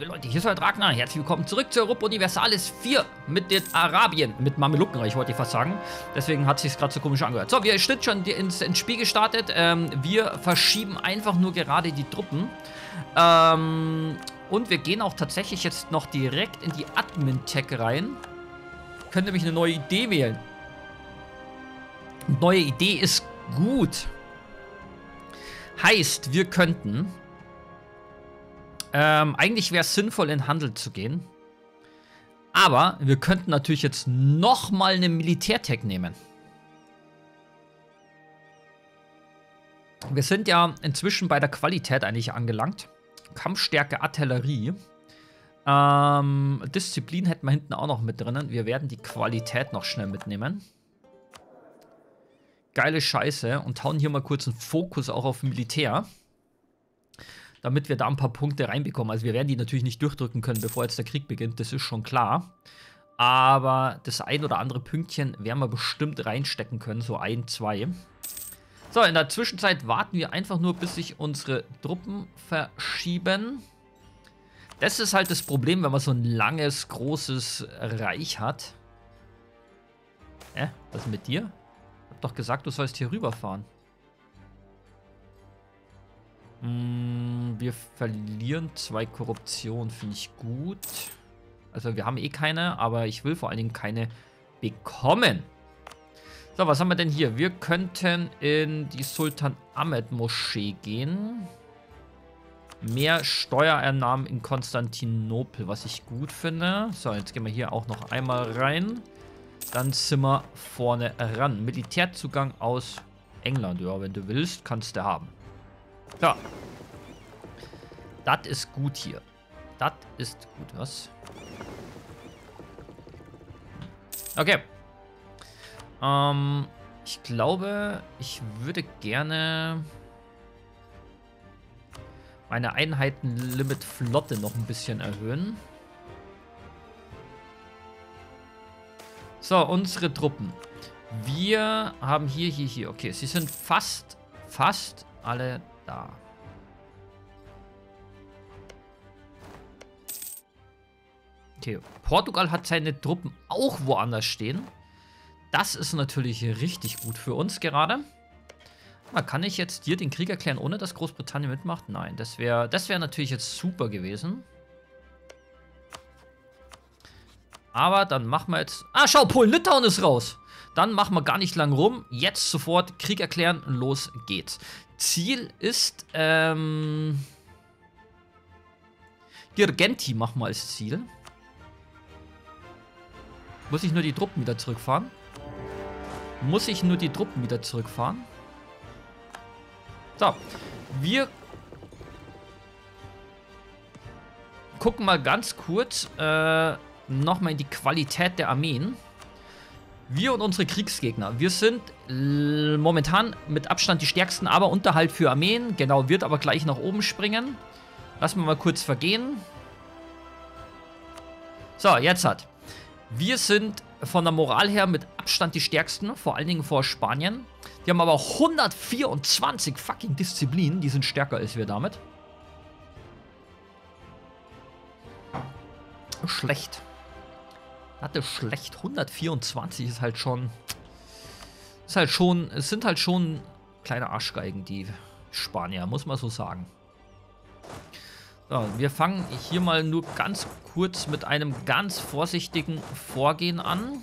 liebe Leute, hier ist euer Ragnar. Herzlich willkommen zurück zu Europa Universalis 4 mit den Arabien, mit Mamelucken, ich wollte fast sagen. Deswegen hat sich gerade so komisch angehört. So, wir sind schon ins, ins Spiel gestartet. Ähm, wir verschieben einfach nur gerade die Truppen. Ähm, und wir gehen auch tatsächlich jetzt noch direkt in die Admin-Tech rein. Könnt nämlich eine neue Idee wählen. Neue Idee ist gut. Heißt, wir könnten ähm, eigentlich wäre es sinnvoll, in Handel zu gehen. Aber wir könnten natürlich jetzt nochmal eine Militärtech nehmen. Wir sind ja inzwischen bei der Qualität eigentlich angelangt. Kampfstärke, Artillerie. Ähm, Disziplin hätten wir hinten auch noch mit drinnen. Wir werden die Qualität noch schnell mitnehmen. Geile Scheiße. Und hauen hier mal kurz einen Fokus auch auf Militär damit wir da ein paar Punkte reinbekommen. Also wir werden die natürlich nicht durchdrücken können, bevor jetzt der Krieg beginnt, das ist schon klar. Aber das ein oder andere Pünktchen werden wir bestimmt reinstecken können, so ein, zwei. So, in der Zwischenzeit warten wir einfach nur, bis sich unsere Truppen verschieben. Das ist halt das Problem, wenn man so ein langes, großes Reich hat. Äh, was ist mit dir? Ich hab doch gesagt, du sollst hier rüberfahren. Mm, wir verlieren zwei Korruption, finde ich gut. Also wir haben eh keine, aber ich will vor allen Dingen keine bekommen. So, was haben wir denn hier? Wir könnten in die Sultan Ahmed Moschee gehen. Mehr Steuerernahmen in Konstantinopel, was ich gut finde. So, jetzt gehen wir hier auch noch einmal rein. Dann sind wir vorne ran. Militärzugang aus England. Ja, wenn du willst, kannst du haben. Ja. Das ist gut hier. Das ist gut. Was? Okay. Ähm, ich glaube, ich würde gerne meine Einheitenlimit-Flotte noch ein bisschen erhöhen. So, unsere Truppen. Wir haben hier, hier, hier. Okay, sie sind fast, fast alle da. Okay, Portugal hat seine Truppen auch woanders stehen. Das ist natürlich richtig gut für uns gerade. Kann ich jetzt dir den Krieg erklären, ohne dass Großbritannien mitmacht? Nein, das wäre das wär natürlich jetzt super gewesen. Aber dann machen wir jetzt... Ah, schau, Polen-Litauen ist raus. Dann machen wir gar nicht lang rum. Jetzt sofort Krieg erklären. Los geht's. Ziel ist, ähm... Girgenti machen wir als Ziel. Muss ich nur die Truppen wieder zurückfahren? Muss ich nur die Truppen wieder zurückfahren? So. Wir gucken mal ganz kurz äh, nochmal in die Qualität der Armeen. Wir und unsere Kriegsgegner. Wir sind momentan mit Abstand die stärksten, aber Unterhalt für Armeen. Genau, wird aber gleich nach oben springen. Lassen wir mal kurz vergehen. So, jetzt hat. Wir sind von der Moral her mit Abstand die stärksten, vor allen Dingen vor Spanien. Die haben aber 124 fucking Disziplinen, die sind stärker als wir damit. Schlecht. Hatte schlecht. 124 ist halt schon. Ist halt schon. Es sind halt schon kleine Arschgeigen, die Spanier, muss man so sagen. So, wir fangen hier mal nur ganz kurz mit einem ganz vorsichtigen Vorgehen an.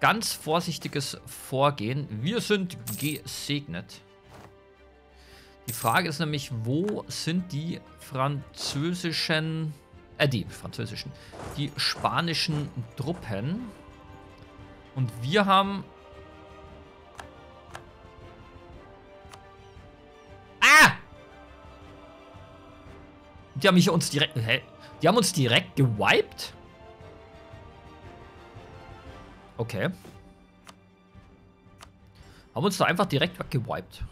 Ganz vorsichtiges Vorgehen. Wir sind gesegnet. Die Frage ist nämlich, wo sind die französischen äh, die französischen, die spanischen Truppen. Und wir haben... Ah! Die haben mich uns direkt... Hä? Die haben uns direkt gewiped? Okay. Haben uns da einfach direkt weggewiped.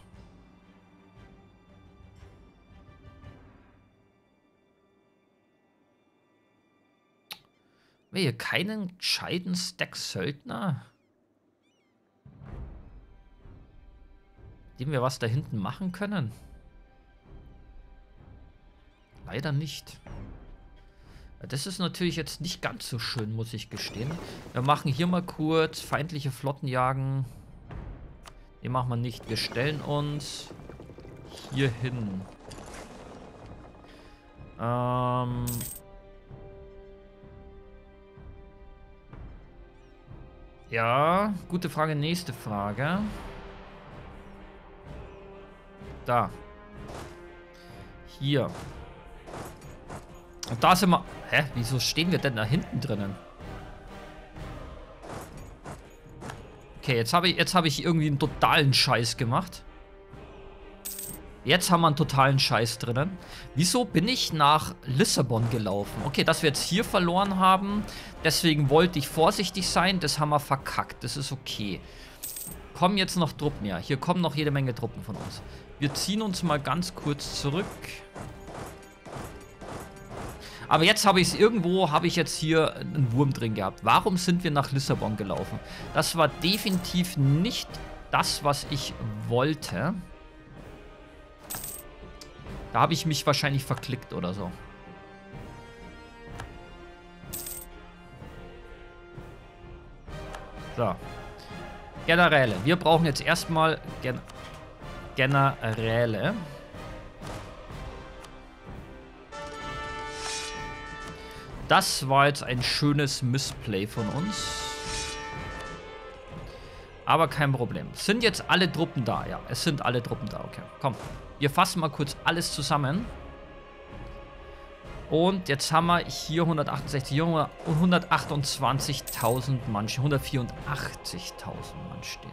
Wir hier keinen gescheiten Stack-Söldner? Dem wir was da hinten machen können? Leider nicht. Das ist natürlich jetzt nicht ganz so schön, muss ich gestehen. Wir machen hier mal kurz feindliche Flotten jagen. Den machen wir nicht. Wir stellen uns hier hin. Ähm... Ja, gute Frage. Nächste Frage. Da. Hier. Und da sind wir... Hä? Wieso stehen wir denn da hinten drinnen? Okay, jetzt habe ich, hab ich irgendwie einen totalen Scheiß gemacht. Jetzt haben wir einen totalen Scheiß drinnen. Wieso bin ich nach Lissabon gelaufen? Okay, dass wir jetzt hier verloren haben. Deswegen wollte ich vorsichtig sein. Das haben wir verkackt. Das ist okay. Kommen jetzt noch Truppen. Ja, hier kommen noch jede Menge Truppen von uns. Wir ziehen uns mal ganz kurz zurück. Aber jetzt habe ich es irgendwo, habe ich jetzt hier einen Wurm drin gehabt. Warum sind wir nach Lissabon gelaufen? Das war definitiv nicht das, was ich wollte. Da habe ich mich wahrscheinlich verklickt oder so. So. Generäle. Wir brauchen jetzt erstmal Gen Generäle. Das war jetzt ein schönes Missplay von uns. Aber kein Problem. Sind jetzt alle Truppen da? Ja, es sind alle Truppen da. Okay, komm. Wir fassen mal kurz alles zusammen. Und jetzt haben wir hier 168, hier 128.000 Mann, 184.000 Mann stehen.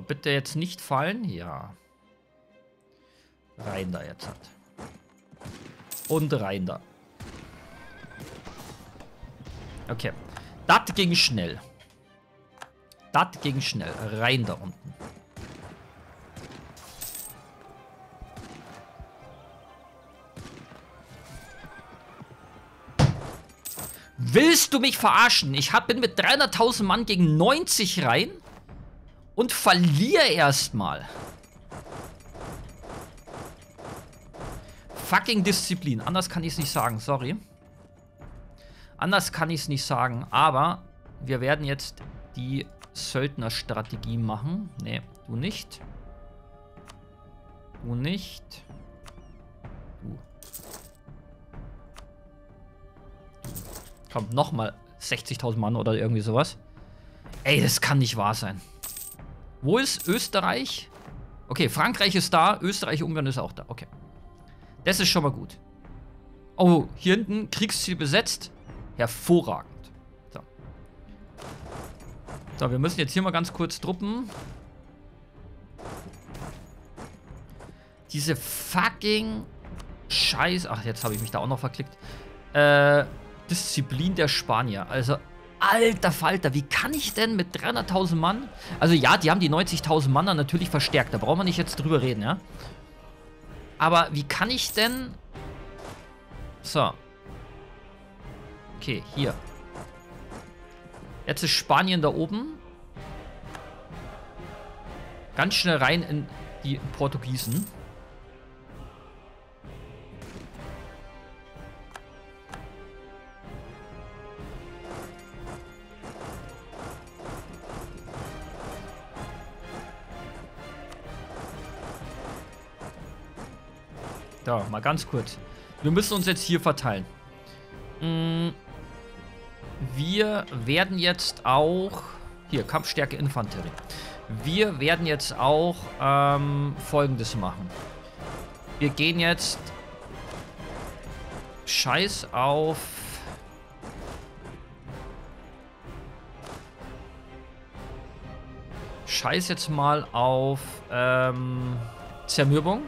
Bitte jetzt nicht fallen. Ja. Rein da jetzt hat. Und rein da. Okay. Das ging schnell. Das ging schnell. Rein da unten. Willst du mich verarschen? Ich hab, bin mit 300.000 Mann gegen 90 rein und verliere erstmal. Fucking Disziplin. Anders kann ich es nicht sagen, sorry. Anders kann ich es nicht sagen, aber wir werden jetzt die Söldnerstrategie machen. Nee, du nicht. Du nicht. Du. Kommt nochmal 60.000 Mann oder irgendwie sowas. Ey, das kann nicht wahr sein. Wo ist Österreich? Okay, Frankreich ist da, Österreich, Ungarn ist auch da. Okay. Das ist schon mal gut. Oh, hier hinten Kriegsziel besetzt. Hervorragend. So. So, wir müssen jetzt hier mal ganz kurz Truppen. Diese fucking Scheiß... Ach, jetzt habe ich mich da auch noch verklickt. Äh, Disziplin der Spanier. Also, Alter Falter, wie kann ich denn mit 300.000 Mann... Also ja, die haben die 90.000 Mann dann natürlich verstärkt. Da brauchen wir nicht jetzt drüber reden, ja? Aber wie kann ich denn... So. Okay, hier. Jetzt ist Spanien da oben. Ganz schnell rein in die Portugiesen. Da, mal ganz kurz. Wir müssen uns jetzt hier verteilen. Mm, wir werden jetzt auch... Hier, Kampfstärke Infanterie. Wir werden jetzt auch ähm, Folgendes machen. Wir gehen jetzt... Scheiß auf... Scheiß jetzt mal auf ähm, Zermürbung.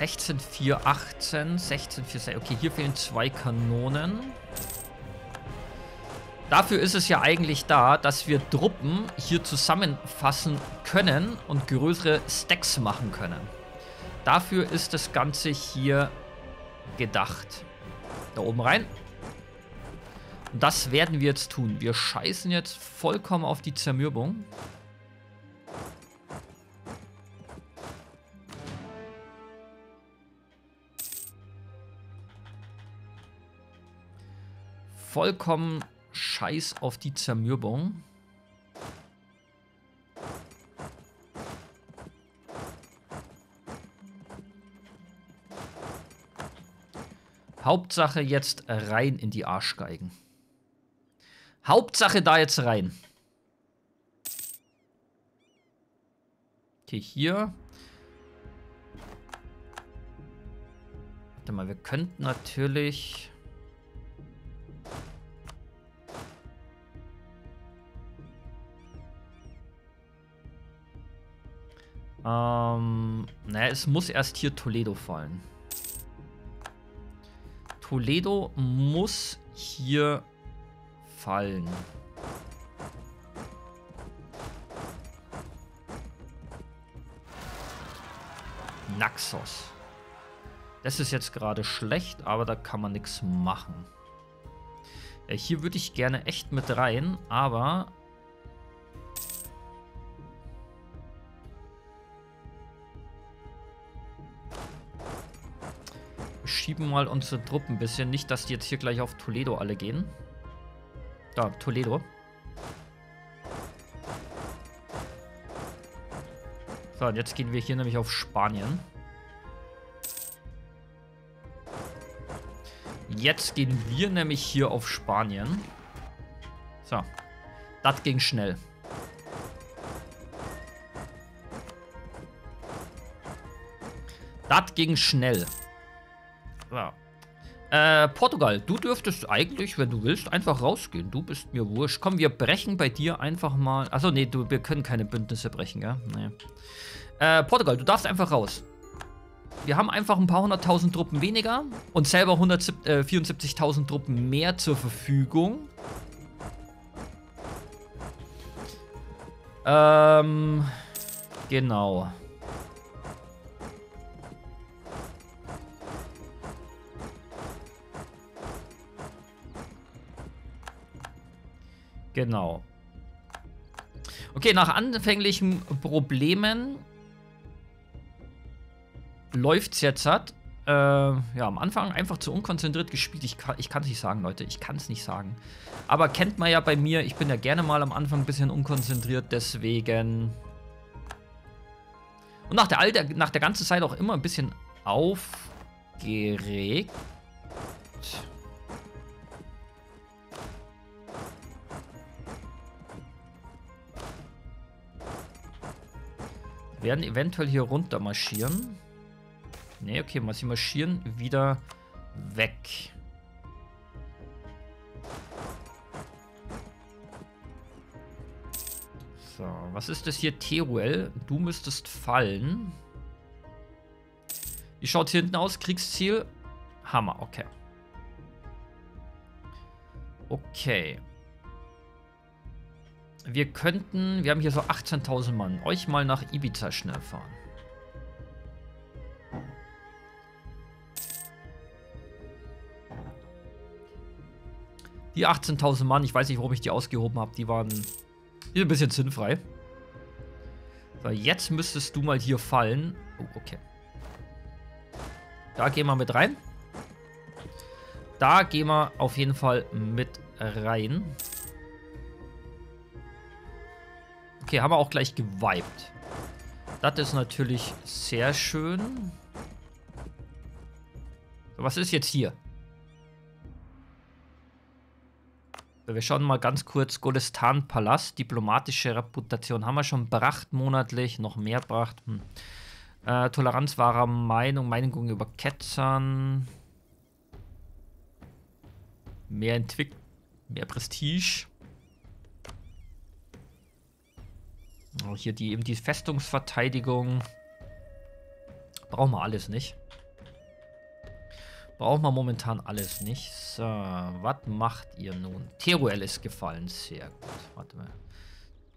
16, 4, 18, 16, 4, 6. Okay, hier fehlen zwei Kanonen. Dafür ist es ja eigentlich da, dass wir Truppen hier zusammenfassen können und größere Stacks machen können. Dafür ist das Ganze hier gedacht. Da oben rein. Und das werden wir jetzt tun. Wir scheißen jetzt vollkommen auf die Zermürbung. Vollkommen scheiß auf die Zermürbung. Hauptsache jetzt rein in die Arschgeigen. Hauptsache da jetzt rein. Okay, hier. Warte mal, wir könnten natürlich... Ähm, naja, es muss erst hier Toledo fallen. Toledo muss hier fallen. Naxos. Das ist jetzt gerade schlecht, aber da kann man nichts machen. Ja, hier würde ich gerne echt mit rein, aber schieben mal unsere Truppen ein bisschen. Nicht, dass die jetzt hier gleich auf Toledo alle gehen. Da, Toledo. So, und jetzt gehen wir hier nämlich auf Spanien. Jetzt gehen wir nämlich hier auf Spanien. So. Das ging schnell. Das ging schnell. Ja. Äh, Portugal, du dürftest eigentlich, wenn du willst, einfach rausgehen. Du bist mir wurscht. Komm, wir brechen bei dir einfach mal. Achso, nee, du, wir können keine Bündnisse brechen, ja? Nee. Äh, Portugal, du darfst einfach raus. Wir haben einfach ein paar hunderttausend Truppen weniger und selber 174.000 äh, Truppen mehr zur Verfügung. Ähm, genau. Genau. Okay, nach anfänglichen Problemen läuft es jetzt hat. Äh, ja, am Anfang einfach zu unkonzentriert gespielt. Ich kann es nicht sagen, Leute. Ich kann es nicht sagen. Aber kennt man ja bei mir, ich bin ja gerne mal am Anfang ein bisschen unkonzentriert, deswegen. Und nach der, Alter, nach der ganzen Zeit auch immer ein bisschen aufgeregt. Werden eventuell hier runter marschieren. Ne, okay, sie marschieren wieder weg. So, was ist das hier? Teruel, du müsstest fallen. Wie schaut hier hinten aus? Kriegsziel? Hammer, okay. Okay. Wir könnten, wir haben hier so 18.000 Mann, euch mal nach Ibiza schnell fahren. Die 18.000 Mann, ich weiß nicht, warum ich die ausgehoben habe, die waren die ein bisschen sinnfrei. So, jetzt müsstest du mal hier fallen. Oh, okay. Da gehen wir mit rein. Da gehen wir auf jeden Fall mit rein. Okay, haben wir auch gleich gewiped. Das ist natürlich sehr schön. Was ist jetzt hier? Wir schauen mal ganz kurz. Golestan-Palast, diplomatische Reputation haben wir schon. Bracht monatlich, noch mehr Bracht. Hm. Äh, Toleranz wahrer Meinung, Meinung über Ketzern. Mehr Entwicklung, mehr Prestige. Oh, hier die, eben die Festungsverteidigung. Brauchen wir alles nicht. Brauchen wir momentan alles nicht. So, was macht ihr nun? Teruel ist gefallen. Sehr gut. Warte mal.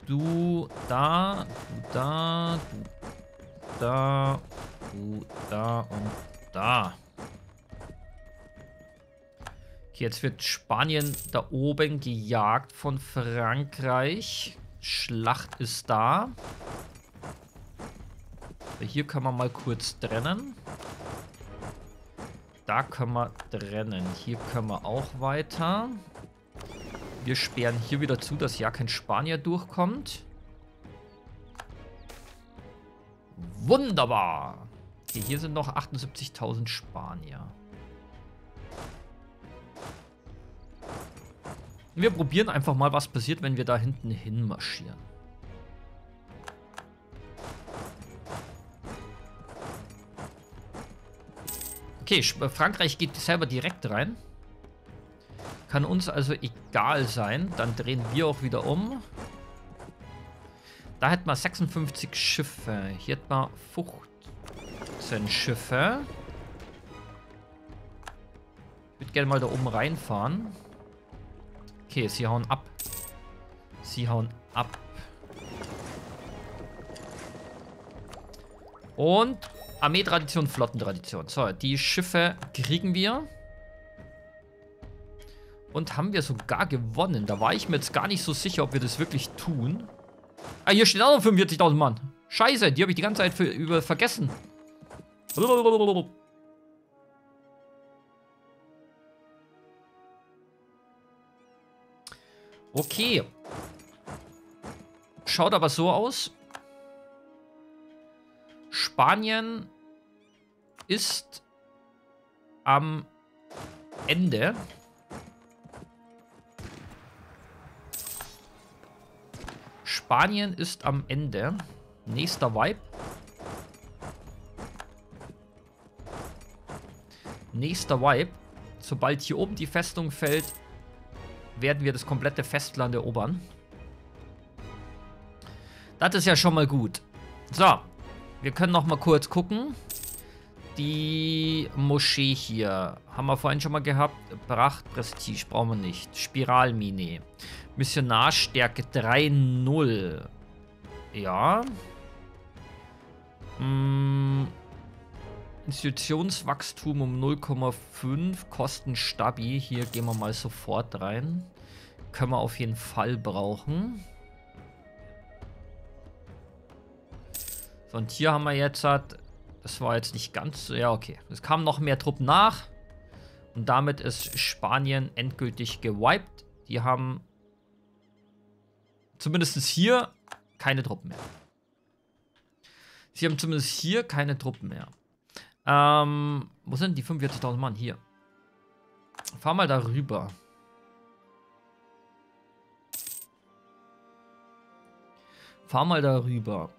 Du da, du da, du da, du da und da. Okay, jetzt wird Spanien da oben gejagt von Frankreich. Schlacht ist da. Hier kann man mal kurz trennen. Da können wir trennen. Hier können wir auch weiter. Wir sperren hier wieder zu, dass ja kein Spanier durchkommt. Wunderbar. Okay, hier sind noch 78.000 Spanier. Wir probieren einfach mal, was passiert, wenn wir da hinten hin marschieren. Okay, äh, Frankreich geht selber direkt rein. Kann uns also egal sein. Dann drehen wir auch wieder um. Da hätten wir 56 Schiffe. Hier hätten wir 15 Schiffe. Ich würde gerne mal da oben reinfahren. Okay, sie hauen ab. Sie hauen ab. Und Armeetradition, Flottentradition. So, die Schiffe kriegen wir. Und haben wir sogar gewonnen. Da war ich mir jetzt gar nicht so sicher, ob wir das wirklich tun. Ah, hier steht auch noch 45.000 Mann. Scheiße, die habe ich die ganze Zeit für, über vergessen. Okay. Schaut aber so aus. Spanien ist am Ende. Spanien ist am Ende. Nächster Vibe. Nächster Vibe. Sobald hier oben die Festung fällt, werden wir das komplette Festland erobern. Das ist ja schon mal gut. So, wir können noch mal kurz gucken. Die Moschee hier haben wir vorhin schon mal gehabt. Pracht, Prestige brauchen wir nicht. Spiralmine. Missionarstärke 3-0. Ja. Hm. Institutionswachstum um 0,5. Kosten stabil. Hier gehen wir mal sofort rein. Können wir auf jeden Fall brauchen. So, und hier haben wir jetzt halt, das war jetzt nicht ganz, ja okay. Es kamen noch mehr Truppen nach. Und damit ist Spanien endgültig gewiped. Die haben zumindest hier keine Truppen mehr. Sie haben zumindest hier keine Truppen mehr. Ähm, wo sind die 45.000 Mann? Hier. Fahr mal darüber. Fahr mal darüber.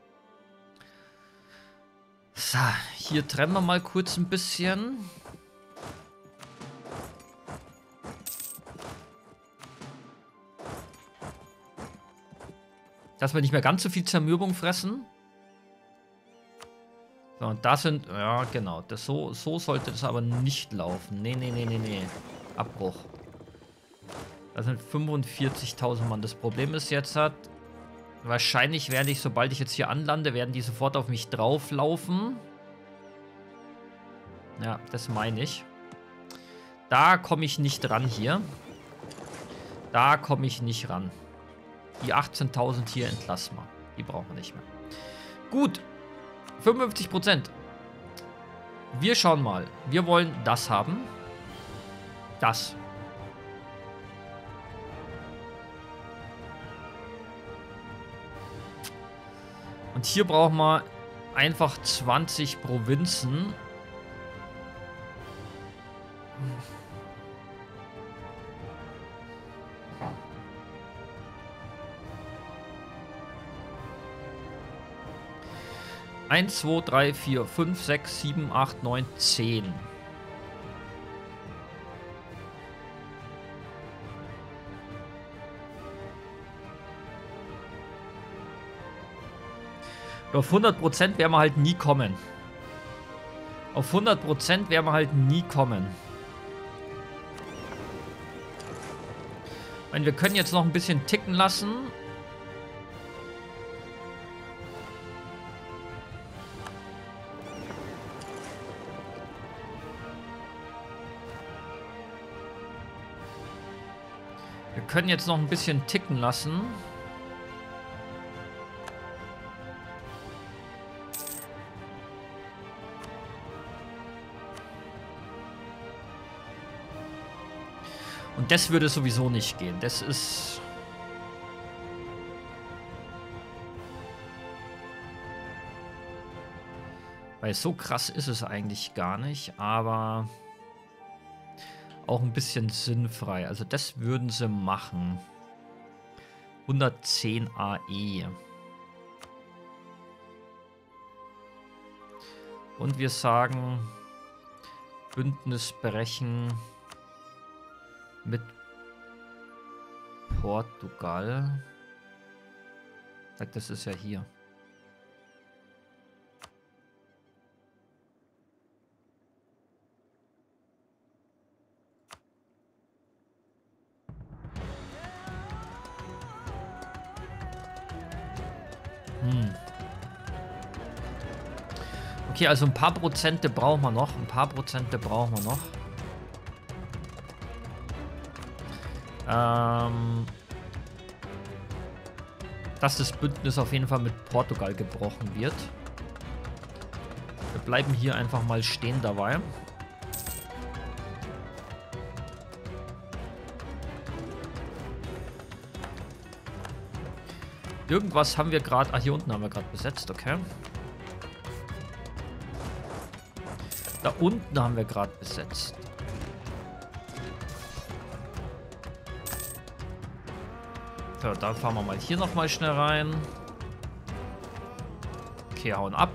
So, hier trennen wir mal kurz ein bisschen. Dass wir nicht mehr ganz so viel Zermürbung fressen. So, und das sind, ja genau, das so, so sollte das aber nicht laufen. Nee, nee, nee, nee, nee. Abbruch. Das sind 45.000 Mann. Das Problem ist jetzt hat, Wahrscheinlich werde ich, sobald ich jetzt hier anlande, werden die sofort auf mich drauflaufen. Ja, das meine ich. Da komme ich nicht ran hier. Da komme ich nicht ran. Die 18.000 hier entlassen wir. Die brauchen wir nicht mehr. Gut. 55%. Wir schauen mal. Wir wollen das haben. Das. Und hier brauchen wir einfach 20 Provinzen. Eins, zwei, drei, vier, fünf, sechs, sieben, acht, neun, zehn. Auf 100% werden wir halt nie kommen. Auf 100% werden wir halt nie kommen. Ich meine, wir können jetzt noch ein bisschen ticken lassen. Wir können jetzt noch ein bisschen ticken lassen. Und das würde sowieso nicht gehen. Das ist... Weil so krass ist es eigentlich gar nicht, aber auch ein bisschen sinnfrei. Also das würden sie machen. 110 AE. Und wir sagen Bündnis brechen mit Portugal. Das ist ja hier. Hm. Okay, also ein paar Prozente brauchen wir noch. Ein paar Prozente brauchen wir noch. Ähm, dass das Bündnis auf jeden Fall mit Portugal gebrochen wird. Wir bleiben hier einfach mal stehen dabei. Irgendwas haben wir gerade... Ah, hier unten haben wir gerade besetzt, okay. Da unten haben wir gerade besetzt. So, dann fahren wir mal hier nochmal schnell rein. Okay, hauen ab.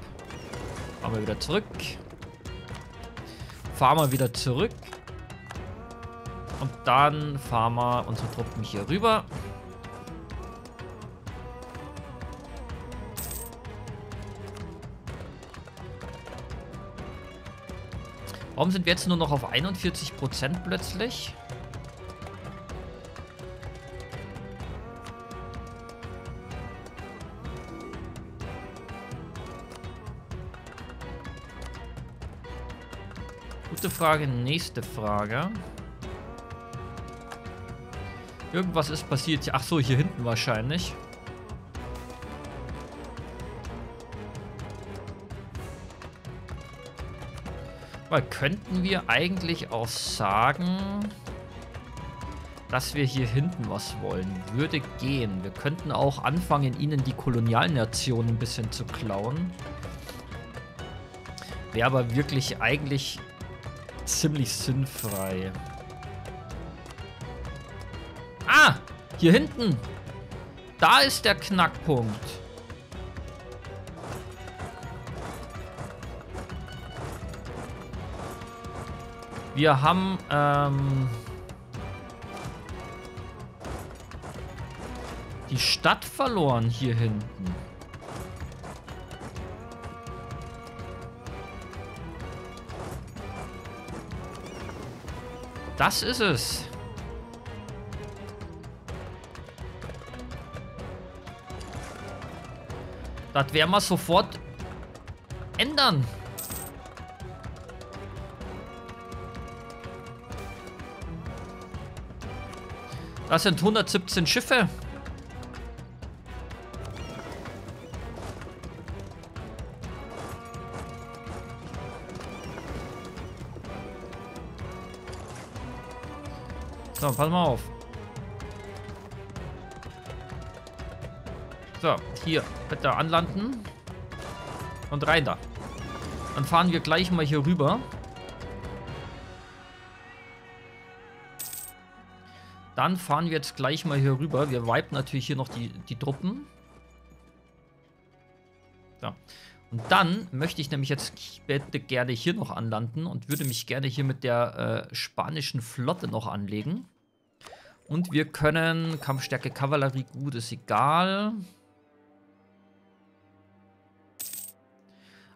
Fahren wir wieder zurück. Fahren wir wieder zurück. Und dann fahren wir unsere Truppen hier rüber. Warum sind wir jetzt nur noch auf 41% plötzlich? Gute Frage, nächste Frage. Irgendwas ist passiert. Ach so, hier hinten wahrscheinlich. Weil könnten wir eigentlich auch sagen, dass wir hier hinten was wollen? Würde gehen. Wir könnten auch anfangen, ihnen die Kolonialnationen ein bisschen zu klauen. Wäre aber wirklich eigentlich ziemlich sinnfrei. Ah! Hier hinten! Da ist der Knackpunkt. Wir haben, ähm... Die Stadt verloren hier hinten. Das ist es. Das werden wir sofort ändern. Das sind 117 Schiffe. So, pass mal auf. So, hier, bitte anlanden. Und rein da. Dann fahren wir gleich mal hier rüber. Dann fahren wir jetzt gleich mal hier rüber. Wir wipen natürlich hier noch die, die Truppen. So. Und dann möchte ich nämlich jetzt bitte gerne hier noch anlanden und würde mich gerne hier mit der äh, spanischen Flotte noch anlegen. Und wir können Kampfstärke Kavallerie, gut, ist egal.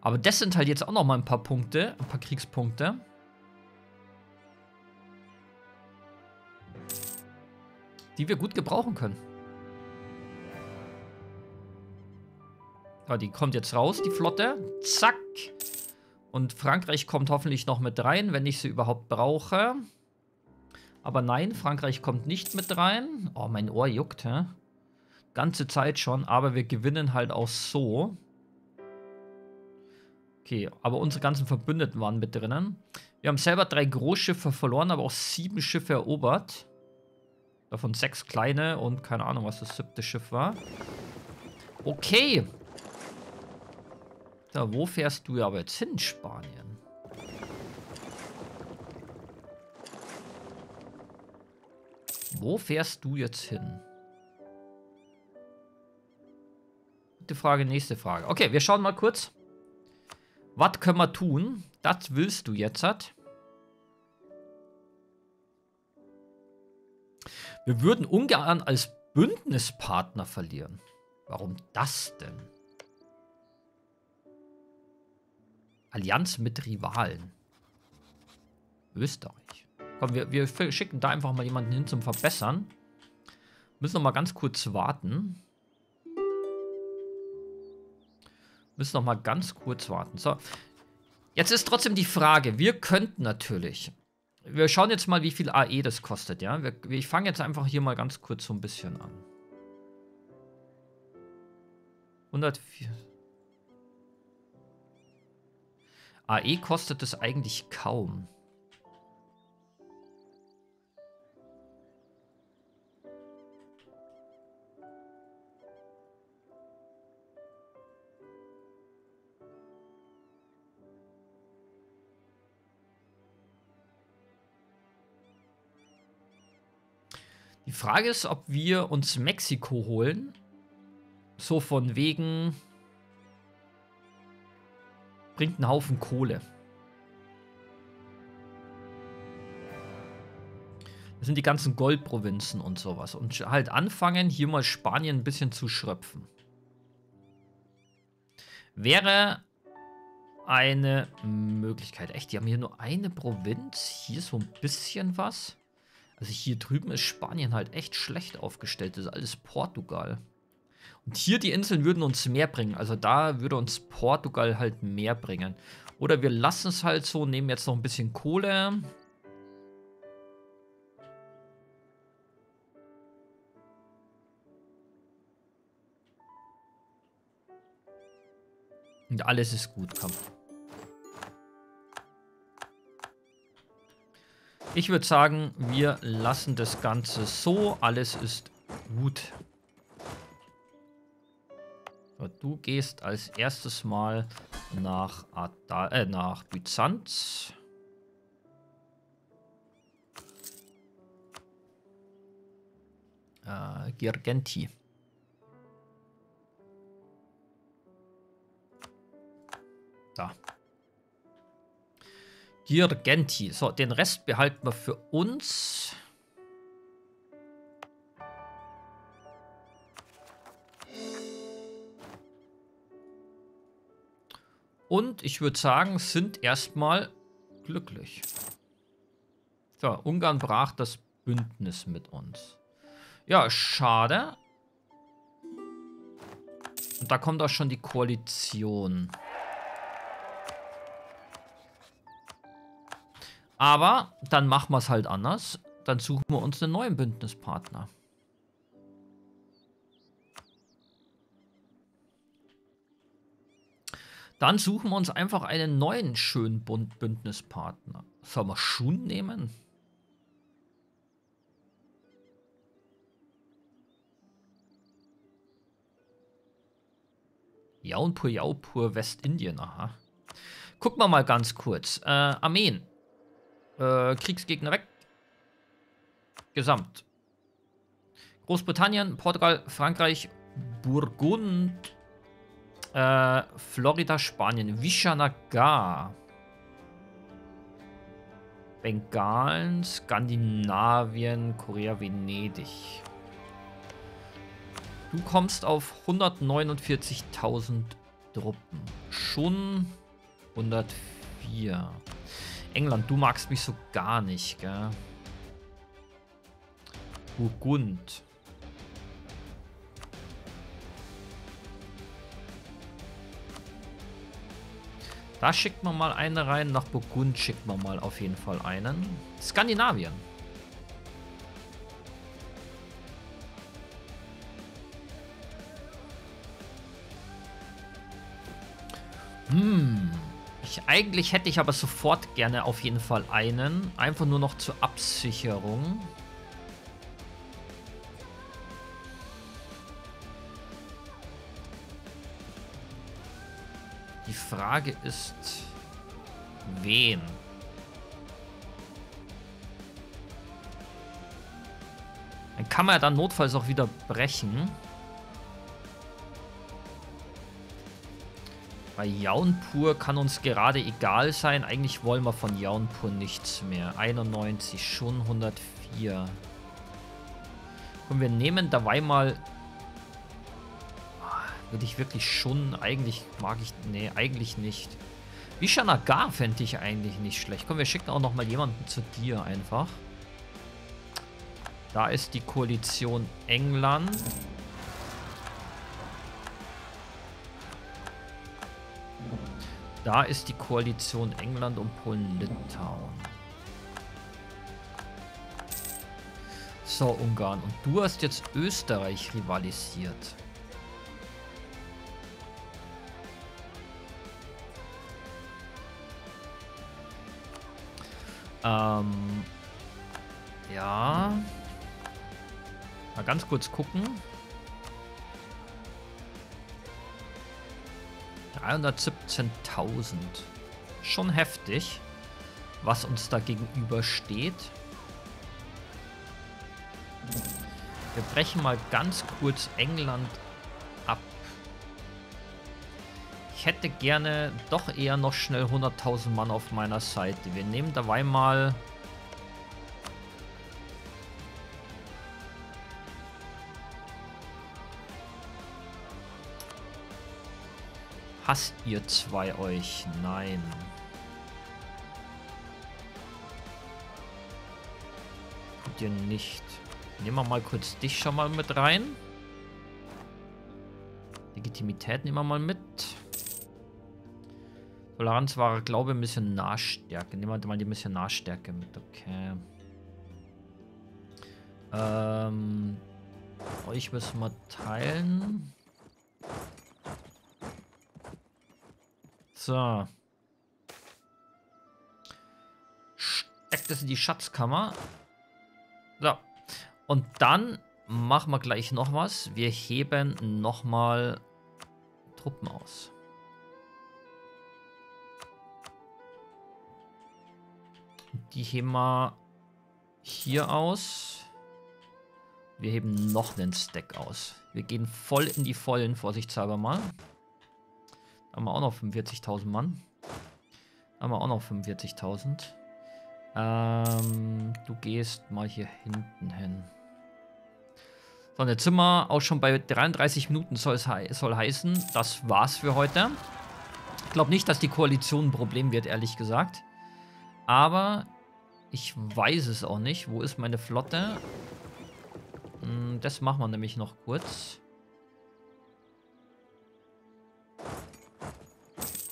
Aber das sind halt jetzt auch noch mal ein paar Punkte, ein paar Kriegspunkte. die wir gut gebrauchen können. Ja, die kommt jetzt raus, die Flotte. Zack. Und Frankreich kommt hoffentlich noch mit rein, wenn ich sie überhaupt brauche. Aber nein, Frankreich kommt nicht mit rein. Oh, mein Ohr juckt, hä? Ganze Zeit schon, aber wir gewinnen halt auch so. Okay, aber unsere ganzen Verbündeten waren mit drinnen. Wir haben selber drei Großschiffe verloren, aber auch sieben Schiffe erobert. Davon sechs kleine und keine Ahnung, was das siebte Schiff war. Okay. So, wo fährst du aber jetzt hin, Spanien? Wo fährst du jetzt hin? Gute Frage, nächste Frage. Okay, wir schauen mal kurz. Was können wir tun? Das willst du jetzt. Wir würden ungern als Bündnispartner verlieren. Warum das denn? Allianz mit Rivalen. Österreich. Komm, wir, wir schicken da einfach mal jemanden hin zum Verbessern. Müssen noch mal ganz kurz warten. Müssen noch mal ganz kurz warten. So. Jetzt ist trotzdem die Frage, wir könnten natürlich... Wir schauen jetzt mal, wie viel AE das kostet, ja? Wir, ich fange jetzt einfach hier mal ganz kurz so ein bisschen an. 104... AE kostet es eigentlich kaum. Die Frage ist, ob wir uns Mexiko holen. So von wegen bringt einen Haufen Kohle. Das sind die ganzen Goldprovinzen und sowas. Und halt anfangen, hier mal Spanien ein bisschen zu schröpfen. Wäre eine Möglichkeit. Echt, die haben hier nur eine Provinz. Hier so ein bisschen was. Also hier drüben ist Spanien halt echt schlecht aufgestellt. Das ist alles Portugal. Und hier die Inseln würden uns mehr bringen. Also da würde uns Portugal halt mehr bringen. Oder wir lassen es halt so, nehmen jetzt noch ein bisschen Kohle. Und alles ist gut, komm. Ich würde sagen, wir lassen das Ganze so. Alles ist gut. Du gehst als erstes mal nach, Ada äh, nach Byzanz. Äh, Girgenti. Da. Girgenti. So, den Rest behalten wir für uns. Und ich würde sagen, sind erstmal glücklich. So, Ungarn brach das Bündnis mit uns. Ja, schade. Und da kommt auch schon die Koalition. Aber dann machen wir es halt anders. Dann suchen wir uns einen neuen Bündnispartner. Dann suchen wir uns einfach einen neuen schönen Bündnispartner. Sollen wir Schun nehmen? Jaunpur, Jaupur, Westindien, aha. Gucken wir mal ganz kurz. Äh, Armeen. Äh, Kriegsgegner weg. Gesamt. Großbritannien, Portugal, Frankreich, Burgund, äh, Florida, Spanien. Vishanagar. Bengalen, Skandinavien, Korea, Venedig. Du kommst auf 149.000 Truppen. Schon 104. England, du magst mich so gar nicht, gell? Burgund. Da schickt man mal eine rein. Nach Burgund schickt man mal auf jeden Fall einen. Skandinavien. Eigentlich hätte ich aber sofort gerne auf jeden Fall einen. Einfach nur noch zur Absicherung. Die Frage ist, wen? Dann kann man ja dann notfalls auch wieder brechen. Bei Jaunpur kann uns gerade egal sein. Eigentlich wollen wir von Jaunpur nichts mehr. 91, schon 104. Komm, wir nehmen dabei mal... Ah, würde ich wirklich schon... Eigentlich mag ich... Nee, eigentlich nicht. Vishanagar fände ich eigentlich nicht schlecht. Komm, wir schicken auch noch mal jemanden zu dir einfach. Da ist die Koalition England. Da ist die Koalition England und Polen-Litauen. So, Ungarn. Und du hast jetzt Österreich rivalisiert. Ähm, ja. Mal ganz kurz gucken. 317.000. Schon heftig, was uns da gegenübersteht. Wir brechen mal ganz kurz England ab. Ich hätte gerne doch eher noch schnell 100.000 Mann auf meiner Seite. Wir nehmen dabei mal Hasst ihr zwei euch? Nein. Tut ihr nicht. Nehmen wir mal kurz dich schon mal mit rein. Legitimität nehmen wir mal mit. Toleranz war, glaube ich, Missionarstärke. Nehmen wir mal die Missionarstärke mit. Okay. Ähm, euch müssen wir teilen. So. Steckt es in die Schatzkammer. So. Und dann machen wir gleich noch was. Wir heben nochmal Truppen aus. Die heben wir hier aus. Wir heben noch einen Stack aus. Wir gehen voll in die Vollen, vorsichtshalber mal. Haben wir auch noch 45.000 Mann. Haben wir auch noch 45.000. Ähm, du gehst mal hier hinten hin. So, und jetzt sind wir auch schon bei 33 Minuten soll es he soll heißen. Das war's für heute. Ich glaube nicht, dass die Koalition ein Problem wird, ehrlich gesagt. Aber ich weiß es auch nicht. Wo ist meine Flotte? Hm, das machen wir nämlich noch kurz.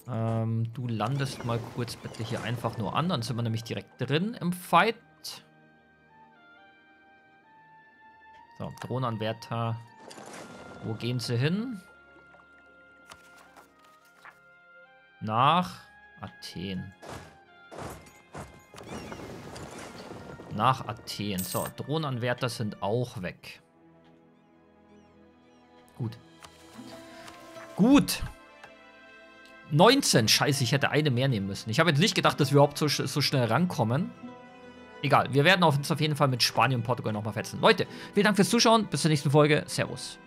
Ähm, du landest mal kurz bitte hier einfach nur an, dann sind wir nämlich direkt drin im Fight. So, Drohnenanwärter. Wo gehen sie hin? Nach Athen. Nach Athen. So, Drohnenanwärter sind auch weg. Gut. Gut. 19. Scheiße, ich hätte eine mehr nehmen müssen. Ich habe jetzt nicht gedacht, dass wir überhaupt so, so schnell rankommen. Egal, wir werden uns auf jeden Fall mit Spanien und Portugal nochmal fetzen. Leute, vielen Dank fürs Zuschauen. Bis zur nächsten Folge. Servus.